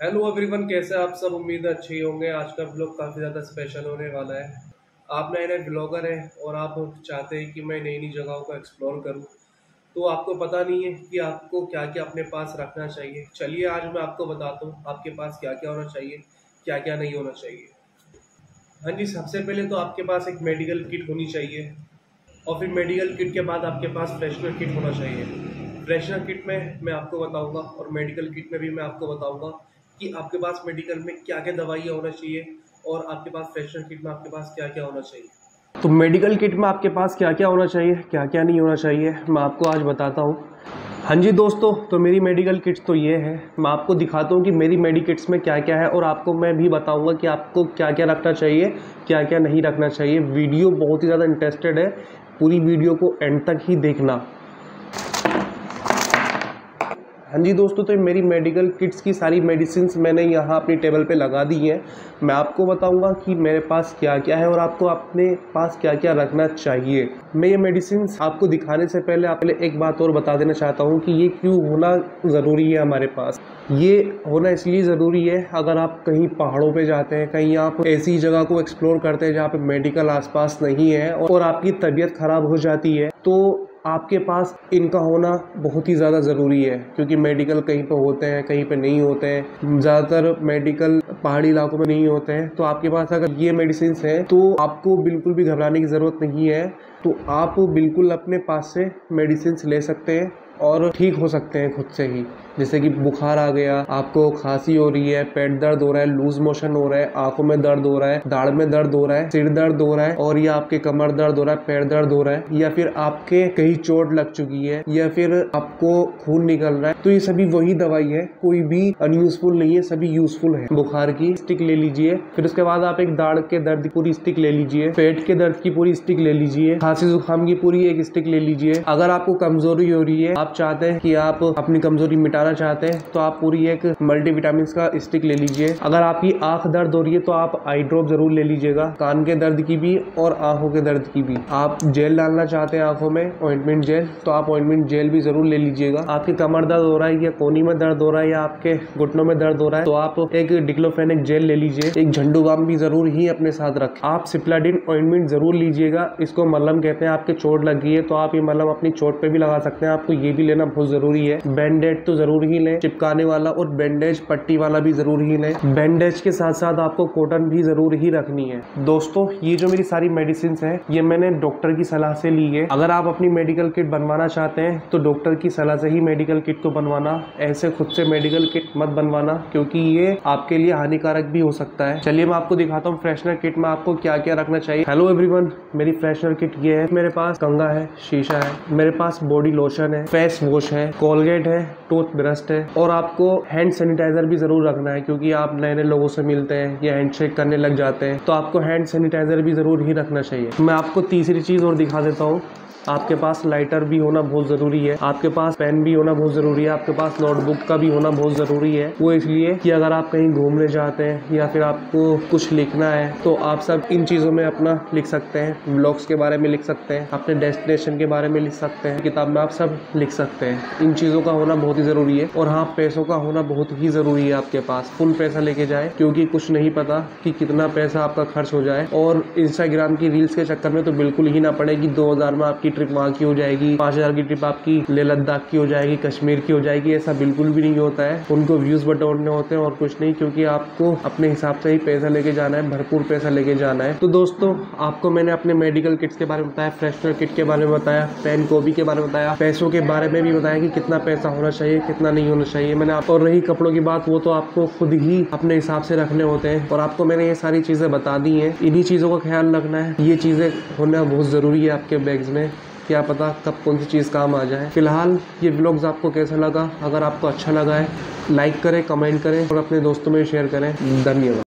Hello everyone कैसे आप सब? उम्मीद अच्छे होंगे। आज का ब्लॉग काफ़ी ज़्यादा स्पेशल होने वाला है। आप नए नए ब्लॉगर हैं और आप चाहते हैं कि मैं नई नई जगहों को एक्सप्लोर करूँ तो आपको पता नहीं है कि आपको क्या क्या अपने पास रखना चाहिए। चलिए आज मैं आपको बताता हूँ आपके पास क्या क्या होना चाहिए क्या क्या नहीं होना चाहिए। हाँ जी, सबसे पहले तो आपके पास एक मेडिकल किट होनी चाहिए और फिर मेडिकल किट के बाद आपके पास फ्रेशनर किट होना चाहिए। फ्रेशनर किट में मैं आपको बताऊँगा और मेडिकल किट में भी मैं आपको बताऊँगा कि आपके पास मेडिकल में क्या क्या दवाइयाँ होना चाहिए और आपके पास फ्रेशनर किट में आपके पास क्या क्या होना चाहिए? तो मेडिकल किट में आपके पास क्या क्या होना चाहिए क्या क्या नहीं होना चाहिए, मैं आपको आज बताता हूँ। हाँ जी दोस्तों तो मेरी मेडिकल किट्स तो ये है। मैं आपको दिखाता हूँ कि मेरी मेडिकिट्स में क्या क्या है और आपको मैं भी बताऊँगा कि आपको क्या क्या रखना चाहिए क्या क्या नहीं रखना चाहिए। वीडियो बहुत ही ज़्यादा इंटरेस्टेड है, पूरी वीडियो को एंड तक ही देखना। हाँ जी दोस्तों तो मेरी मेडिकल किट्स की सारी मेडिसिन मैंने यहाँ अपनी टेबल पे लगा दी हैं। मैं आपको बताऊँगा कि मेरे पास क्या क्या है और आपको अपने पास क्या क्या रखना चाहिए। मैं ये मेडिसिन आपको दिखाने से पहले आप पहले एक बात और बता देना चाहता हूँ कि ये क्यों होना ज़रूरी है हमारे पास। ये होना इसलिए ज़रूरी है, अगर आप कहीं पहाड़ों पे जाते हैं, कहीं आप ऐसी जगह को एक्सप्लोर करते हैं जहाँ पे मेडिकल आसपास नहीं है और आपकी तबीयत ख़राब हो जाती है तो आपके पास इनका होना बहुत ही ज़्यादा ज़रूरी है, क्योंकि मेडिकल कहीं पर होते हैं, कहीं पर नहीं होते हैं। ज़्यादातर मेडिकल पहाड़ी इलाकों में नहीं होते हैं। तो आपके पास अगर ये मेडिसिन है तो आपको बिल्कुल भी घबराने की ज़रूरत नहीं है। तो आप बिल्कुल अपने पास से मेडिसिन ले सकते हैं। और ठीक हो सकते हैं खुद से ही। जैसे कि बुखार आ गया, आपको खांसी हो रही है, पेट दर्द हो रहा है, लूज मोशन हो रहा है, आँखों में दर्द हो रहा है, दाढ़ में दर्द हो रहा है, सिर दर्द हो रहा है और या आपके कमर दर्द हो रहा है, पैर दर्द हो रहा है या फिर आपके कहीं चोट लग चुकी है या फिर आपको खून निकल रहा है तो ये सभी वही दवाई है। कोई भी अनयूजफुल नहीं है, सभी यूजफुल है। बुखार की स्टिक ले लीजिए, फिर उसके बाद आप एक दाढ़ के दर्द की पूरी स्टिक ले लीजिए, पेट के दर्द की पूरी स्टिक ले लीजिए, खांसी जुकाम की पूरी एक स्टिक ले लीजिए। अगर आपको कमज़ोरी हो रही है, आप चाहते हैं कि आप अपनी कमज़ोरी मिटाना चाहते हैं तो आप पूरी एक मल्टीविटामिन का स्टिक ले लीजिए। अगर आपकी आँख दर्द हो रही है तो आप आई ड्रॉप ज़रूर ले लीजिएगा। कान के दर्द की भी और आँखों के दर्द की भी। आप जेल डालना चाहते हैं आँखों में ऑइंटमेंट जेल तो आप ऑइंटमेंट जेल भी ज़रूर ले लीजिएगा। आपकी कमर दर्द हो रहा है या कोनी में दर्द हो रहा है या आपके घुटनों में दर्द हो रहा है तो आप एक डिक्लोफेनिक जेल ले लीजिए। एक झंडू बाम भी ज़रूर ही अपने साथ रखें। आप सिप्लाडिन ऑइंटमेंट ज़रूर लीजिएगा। इसको मलम कहते हैं, आपके चोट लग है तो आप ये मलम अपनी चोट पे भी लगा सकते हैं। आपको ये भी लेना बहुत ज़रूरी है। बैंडेड तो ज़रूर ही लें, चिपकाने वाला और बैंडेज पट्टी वाला भी ज़रूर ही लें। बैंडेज के साथ साथ आपको कॉटन भी ज़रूर ही रखनी है। दोस्तों, ये जो मेरी सारी मेडिसिन है, ये मैंने डॉक्टर की सलाह से ली है। अगर आप अपनी मेडिकल किट बनवाना चाहते हैं तो डॉक्टर की सलाह से ही मेडिकल किट को बनवाना। ऐसे खुद से मेडिकल किट मत बनवाना, क्योंकि ये आपके लिए हानिकारक भी हो सकता है। चलिए मैं आपको दिखाता हूँ फ्रेशनर किट में आपको क्या क्या रखना चाहिए। हेलो एवरीवन मेरी फ्रेशनर किट ये है। मेरे पास कंगा है, शीशा है। मेरे पास बॉडी लोशन है। फेस वॉश है, कोलगेट है टूथ ब्रश है और आपको हैंड सैनिटाइजर भी ज़रूर रखना है क्योंकि आप नए नए लोगों से मिलते हैं, या हैंड शेक करने लग जाते हैं तो आपको हैंड सैनिटाइजर भी ज़रूर ही रखना चाहिए। मैं आपको तीसरी चीज़ और दिखा देता हूँ। आपके पास लाइटर भी होना बहुत ज़रूरी है। आपके पास पेन भी होना बहुत ज़रूरी है। आपके पास नोटबुक का भी होना बहुत ज़रूरी है। वो इसलिए कि अगर आप कहीं घूमने जाते हैं या फिर आपको कुछ लिखना है तो आप सब इन चीज़ों में अपना लिख सकते हैं। ब्लॉग्स के बारे में लिख सकते हैं। अपने डेस्टिनेशन के बारे में लिख सकते हैं। किताब में आप सब लिख सकते हैं। इन चीज़ों का होना बहुत ही ज़रूरी है। और हाँ पैसों का होना बहुत ही ज़रूरी है आपके पास। फुल पैसा लेके जाए, क्योंकि कुछ नहीं पता कि कितना पैसा आपका खर्च हो जाए। और इंस्टाग्राम की रील्स के चक्कर में तो बिल्कुल ही ना पड़ेगी। दो हज़ार में आपकी ट्रिप वहाँ की हो जाएगी, पाँच हज़ार की ट्रिप आपकी, ले लद्दाख की हो जाएगी, कश्मीर की हो जाएगी, ऐसा बिल्कुल भी नहीं होता है। उनको व्यूज़ बटोरने होते हैं और कुछ नहीं, क्योंकि आपको अपने हिसाब से ही पैसा लेके जाना है, भरपूर पैसा लेके जाना है। तो दोस्तों, आपको मैंने अपने मेडिकल किट्स के बारे में बताया फ्रेशनर किट के बारे में बताया पेन कॉपी के बारे में बताया, पैसों के बारे में भी बताया कि कितना पैसा होना चाहिए, कितना नहीं होना चाहिए। मैंने आप, और रही कपड़ों की बात, वो तो आपको खुद ही अपने हिसाब से रखने होते हैं। और आपको मैंने ये सारी चीज़ें बता दी हैं। इन्हीं चीज़ों का ख्याल रखना है। ये चीज़ें होना बहुत ज़रूरी है आपके बैग्स में। क्या पता कब कौन सी चीज़ काम आ जाए। फ़िलहाल ये ब्लॉग्स आपको कैसा लगा? अगर आपको अच्छा लगा है लाइक करें कमेंट करें और अपने दोस्तों में शेयर करें। धन्यवाद।